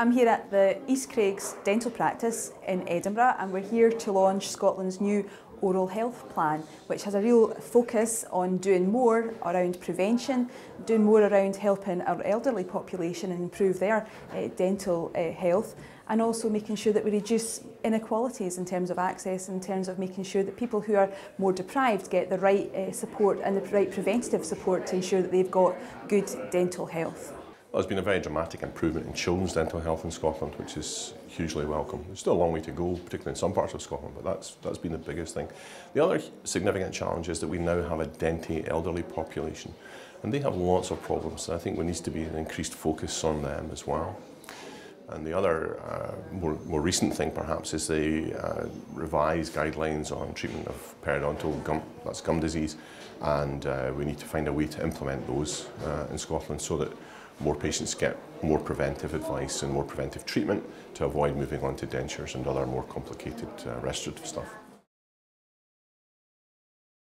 I'm here at the East Craigs Dental Practice in Edinburgh and we're here to launch Scotland's new oral health plan which has a real focus on doing more around prevention, doing more around helping our elderly population and improve their uh, dental uh, health and also making sure that we reduce inequalities in terms of access, in terms of making sure that people who are more deprived get the right uh, support and the right preventative support to ensure that they've got good dental health. There's been a very dramatic improvement in children's dental health in Scotland, which is hugely welcome. There's still a long way to go, particularly in some parts of Scotland, but that's, that's been the biggest thing. The other significant challenge is that we now have a dentate elderly population, and they have lots of problems. I think there needs to be an increased focus on them as well. And the other uh, more, more recent thing perhaps is the uh, revised guidelines on treatment of periodontal gum, that's gum disease, and uh, we need to find a way to implement those uh, in Scotland so that more patients get more preventive advice and more preventive treatment to avoid moving on to dentures and other more complicated uh, restorative stuff.